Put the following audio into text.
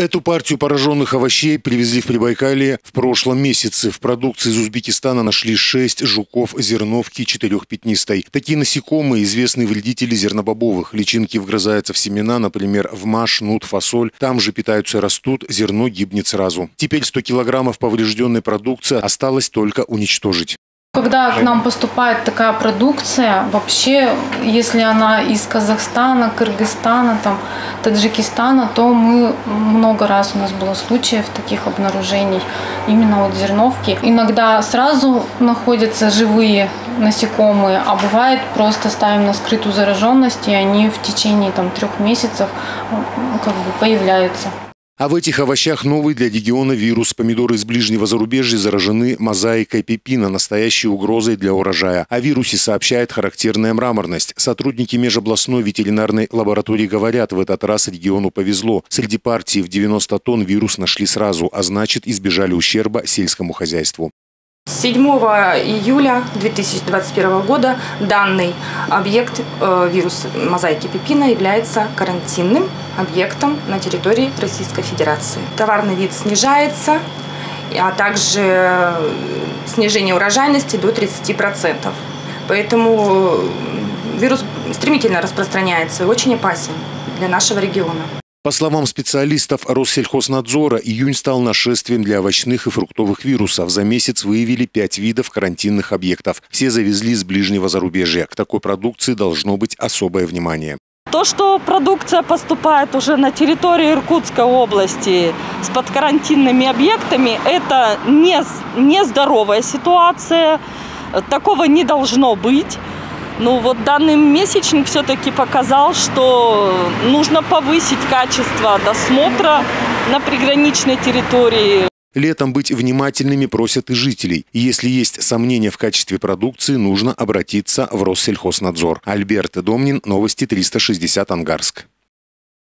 Эту партию пораженных овощей привезли в Прибайкалье в прошлом месяце. В продукции из Узбекистана нашли шесть жуков зерновки четырехпятнистой. Такие насекомые – известные вредители зернобобовых. Личинки вгрызаются в семена, например, в маш, нут, фасоль. Там же питаются растут, зерно гибнет сразу. Теперь 100 килограммов поврежденной продукции осталось только уничтожить. Когда к нам поступает такая продукция, вообще, если она из Казахстана, Кыргызстана, там, Таджикистана, то мы много раз у нас было случаев таких обнаружений именно от зерновки. Иногда сразу находятся живые насекомые, а бывает просто ставим на скрытую зараженность, и они в течение там, трех месяцев как бы появляются. А в этих овощах новый для региона вирус. Помидоры из ближнего зарубежья заражены мозаикой пепина, настоящей угрозой для урожая. О вирусе сообщает характерная мраморность. Сотрудники межобластной ветеринарной лаборатории говорят, в этот раз региону повезло. Среди партий в 90 тонн вирус нашли сразу, а значит избежали ущерба сельскому хозяйству. 7 июля 2021 года данный объект, э, вирус мозаики пепина, является карантинным объектом на территории Российской Федерации. Товарный вид снижается, а также снижение урожайности до 30%. Поэтому вирус стремительно распространяется и очень опасен для нашего региона. По словам специалистов Россельхознадзора, июнь стал нашествием для овощных и фруктовых вирусов. За месяц выявили пять видов карантинных объектов. Все завезли с ближнего зарубежья. К такой продукции должно быть особое внимание. То, что продукция поступает уже на территорию Иркутской области с подкарантинными объектами, это не, нездоровая ситуация. Такого не должно быть. Ну вот данный месячник все-таки показал, что нужно повысить качество досмотра на приграничной территории. Летом быть внимательными просят и жителей. Если есть сомнения в качестве продукции, нужно обратиться в Россельхознадзор. Альберт Домнин, новости 360 Ангарск.